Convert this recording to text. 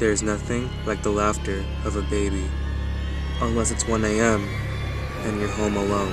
There is nothing like the laughter of a baby, unless it's 1 a.m. and you're home alone.